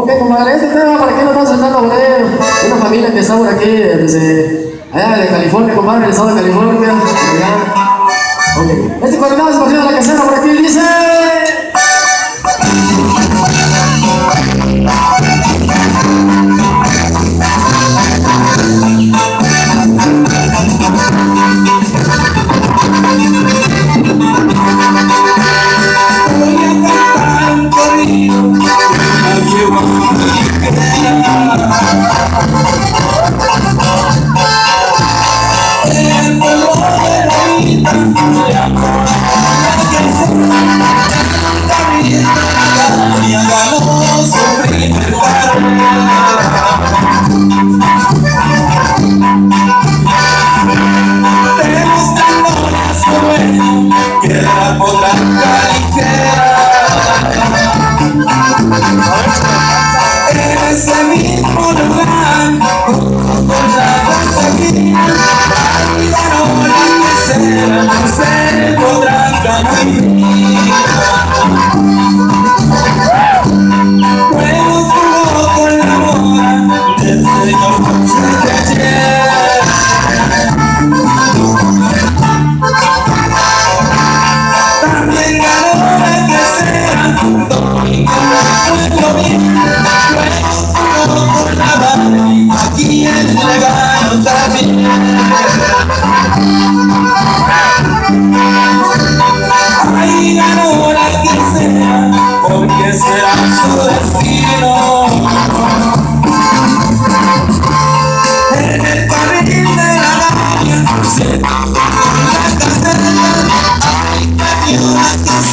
Ok, compadre, este tema para qué nos está sentando ahí. Una familia que está por aquí desde allá de California, compadre, el estado de California. Allá. Ok. Este coordinado es partido de la casera por aquí, dice.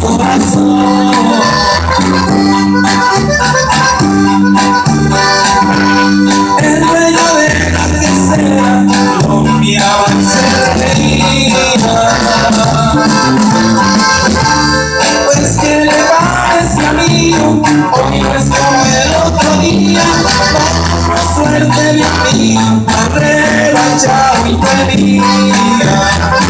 corazón. El dueño de la tercera. Pues que le amigo, hoy no es el otro día. Suerte mi amigo, arrebachado y pedía.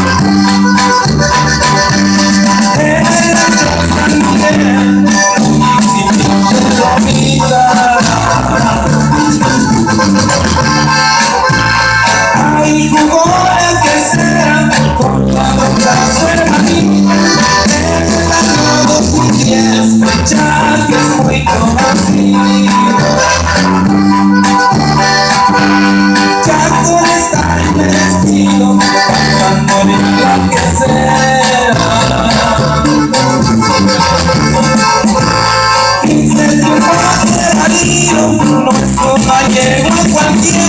Muy conocido. Ya con estar la que de marido, no es cualquiera.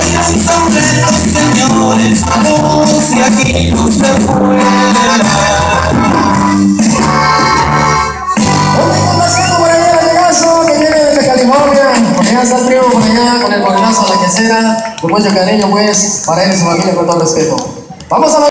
Oigan sobre los señores, voz y aquí luz de fuera. El primo, por allá con el coordinazo a la quesera. Con mucho cariño, pues, para él y su familia, con todo respeto. Vamos a